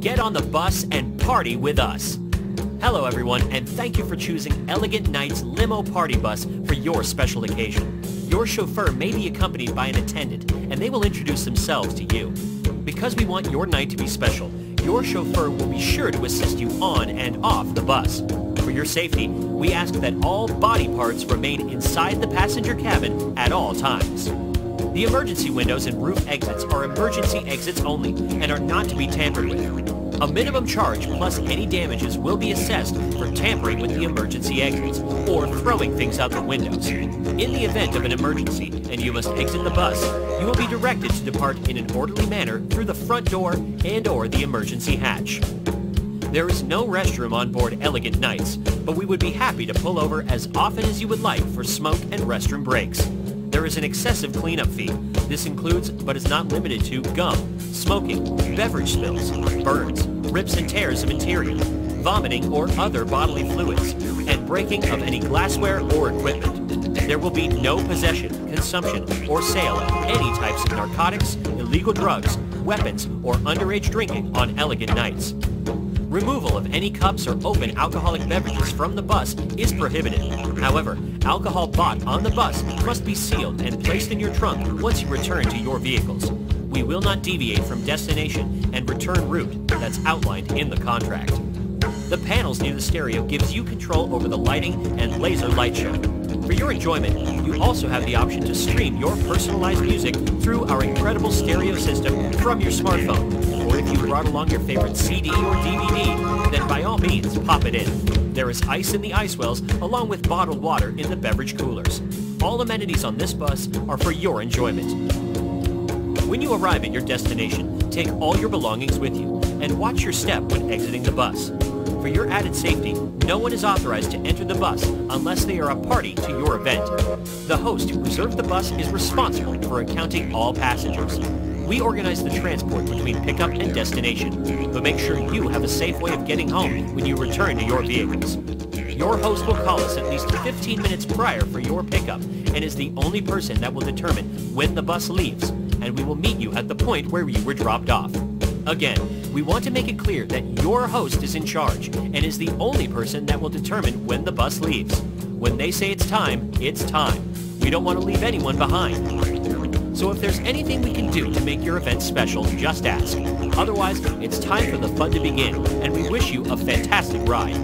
Get on the bus and party with us. Hello everyone, and thank you for choosing Elegant Knights Limo Party Bus for your special occasion. Your chauffeur may be accompanied by an attendant, and they will introduce themselves to you. Because we want your night to be special, your chauffeur will be sure to assist you on and off the bus. For your safety, we ask that all body parts remain inside the passenger cabin at all times. The emergency windows and roof exits are emergency exits only and are not to be tampered with. A minimum charge plus any damages will be assessed for tampering with the emergency exits or throwing things out the windows. In the event of an emergency and you must exit the bus, you will be directed to depart in an orderly manner through the front door and or the emergency hatch. There is no restroom on board Elegant Knights, but we would be happy to pull over as often as you would like for smoke and restroom breaks. There is an excessive cleanup fee. This includes, but is not limited to, gum, smoking, beverage spills, burns, rips and tears of interior, vomiting or other bodily fluids, and breaking of any glassware or equipment. There will be no possession, consumption, or sale of any types of narcotics, illegal drugs, weapons, or underage drinking on Elegant Knights. Removal of any cups or open alcoholic beverages from the bus is prohibited. However, alcohol bought on the bus must be sealed and placed in your trunk once you return to your vehicles. We will not deviate from destination and return route that's outlined in the contract. The panels near the stereo gives you control over the lighting and laser light show. For your enjoyment, you also have the option to stream your personalized music through our incredible stereo system from your smartphone. Or if you brought along your favorite CD or DVD, then by all means, pop it in. There is ice in the ice wells along with bottled water in the beverage coolers. All amenities on this bus are for your enjoyment. When you arrive at your destination, take all your belongings with you and watch your step when exiting the bus. For your added safety, no one is authorized to enter the bus unless they are a party to your event. The host who reserved the bus is responsible for accounting all passengers. We organize the transport between pickup and destination, but make sure you have a safe way of getting home when you return to your vehicles. Your host will call us at least 15 minutes prior for your pickup and is the only person that will determine when the bus leaves, and we will meet you at the point where you were dropped off. Again, we want to make it clear that your host is in charge and is the only person that will determine when the bus leaves. When they say it's time, it's time. We don't want to leave anyone behind. So if there's anything we can do to make your event special, just ask. Otherwise, it's time for the fun to begin, and we wish you a fantastic ride.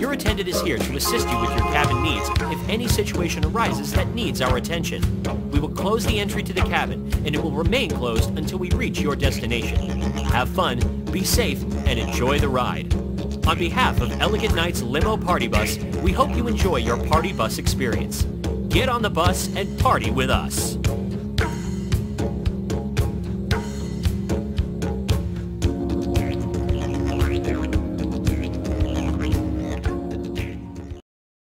Your attendant is here to assist you with your cabin needs if any situation arises that needs our attention. We will close the entry to the cabin, and it will remain closed until we reach your destination. Have fun, be safe, and enjoy the ride. On behalf of Elegant Knights Limo Party Bus, we hope you enjoy your party bus experience. Get on the bus and party with us.